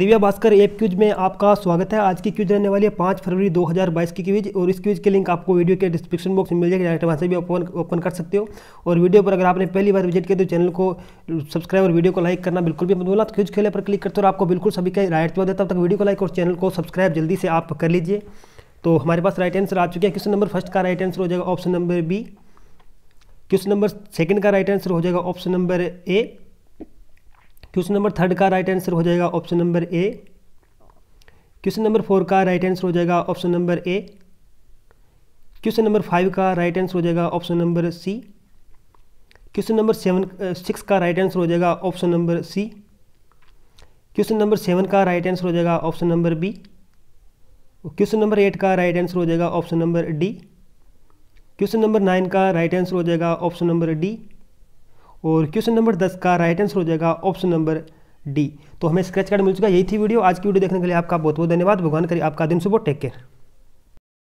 Divya Bhaskar app cues में आपका स्वागत है। आज की क्यूज रहने वाली है पाँच फरवरी 2022 की क्यूज और इस क्यूज के लिंक आपको वीडियो के डिस्क्रिप्शन बॉक्स में मिल जाएगा। डायरेक्ट वहाँ से भी ओपन ओपन कर सकते हो। और वीडियो पर अगर आपने पहली बार विज़िट किया तो चैनल को सब्सक्राइब और वीडियो को लाइक करना बिल्कुल भी मत बोला तो क्यूज खेले पर क्लिक करते हो आपको बिल्कुल सभी का राइट जवाब देता तक वीडियो को लाइक और चैनल को सब्सक्राइब जल्दी से आप कर लीजिए। तो हमारे पास राइट आंसर आ चुके हैं। क्वेश्चन नंबर फ़र्स्ट का राइट आंसर हो जाएगा option number B. Question number second का राइट आंसर हो जाएगा option number A. Question number third का राइट आंसर हो जाएगा option number A question number four का राइट आंसर हो जाएगा option number A question number five का राइट आंसर हो जाएगा option number C question number seven six का राइट आंसर हो जाएगा option number C question number seven का राइट आंसर हो जाएगा option number B question number eight का राइट आंसर हो जाएगा option number D question number nine का राइट आंसर हो जाएगा ऑप्शन नंबर डी और क्वेश्चन नंबर दस का राइट आंसर हो जाएगा ऑप्शन नंबर डी तो हमें स्क्रैच कार्ड मिल चुका है। यही थी वीडियो। आज की वीडियो देखने के लिए आपका बहुत बहुत धन्यवाद। भगवान करिए आपका दिन सुबह टेक केयर